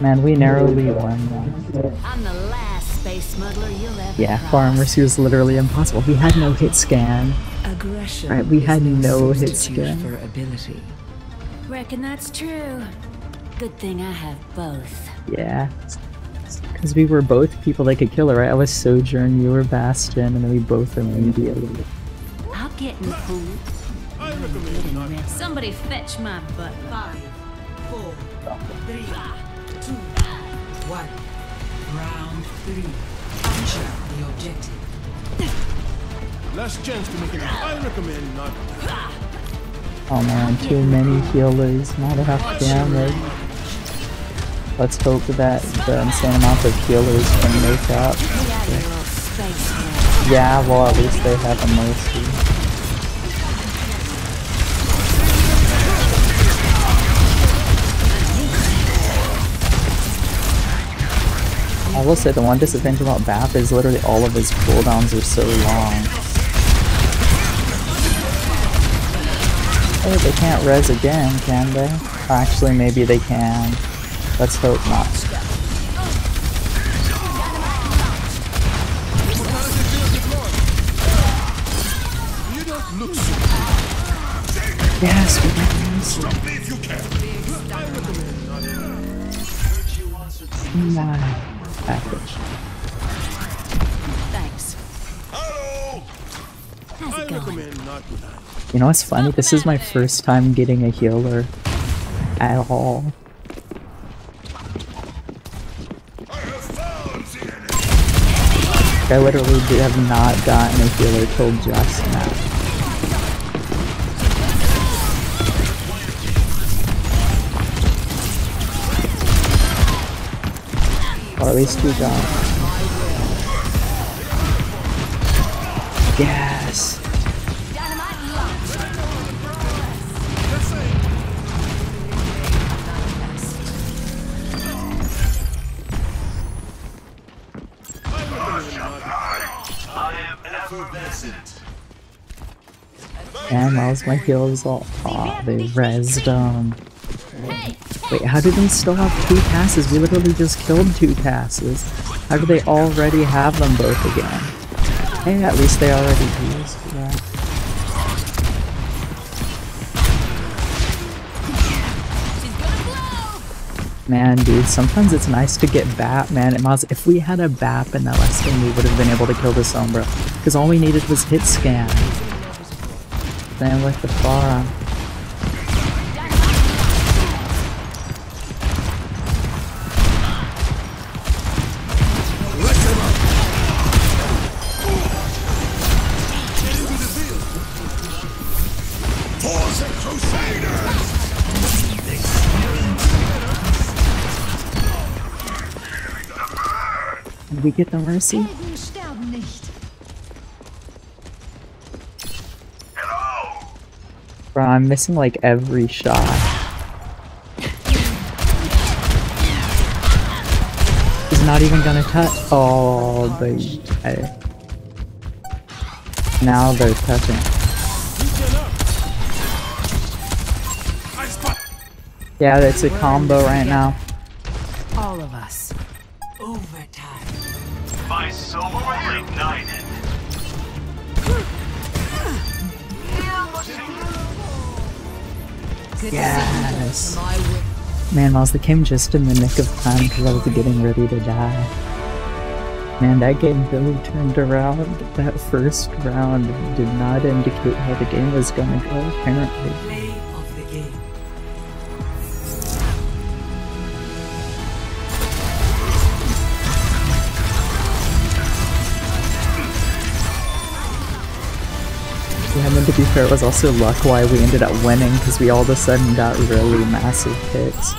Man, we narrowly won that. I'm the last space smuggler you'll ever Yeah, cross. Pharah was literally impossible. We had no hit scan. Aggression. Right, we had no hit scan. for ability. Reckon that's true. Good thing I have both. Yeah. Because we were both people that could kill her, right? I was Sojourn, you were Bastion, and then we both immediately. I'll get in the pool. Good and ready. Somebody fetch my butt. Five, four, three, two, one. Round three. Capture the objective. Last chance to make it. I recommend not. Oh man, too many healers, not enough damage. Let's hope that the insane amount of healers can make up. Get out of your old space world. Yeah, well at least they have a mercy. I will say the one disadvantage about BAP is literally all of his cooldowns are so long. Oh, they can't res again, can they? Or actually, maybe they can. Let's hope not. You don't look so. Yes, we can res. Stop me if you can. I recommend not. Nah. Package. Thanks. Hello. How's it going? You know what's funny? This is my first time getting a healer at all. I have found the enemy. I literally did- have not gotten a healer till just now. Or at least we got. Yes. And that was my heals all. Aw, they rezzed um, them. Wait, how do they still have two passes? We literally just killed two passes. How do they already have them both again? Hey, at least they already used that. Man, dude, sometimes it's nice to get BAP, man. It if we had a BAP in that last game, we would have been able to kill this Sombra. Because all we needed was hit scan. Then with the Pharah. Did we get the Mercy? Bro, I'm missing like every shot. He's not even gonna touch. Oh, they. Now they're touching. Yeah, that's a combo right now. All of us. Overtime. My soul ignited. Yes. Man, Miles, the came just in the nick of time because I was getting ready to die. Man, that game really turned around. That first round did not indicate how the game was gonna go, apparently. To be fair, it was also luck why we ended up winning because we all of a sudden got really massive hits.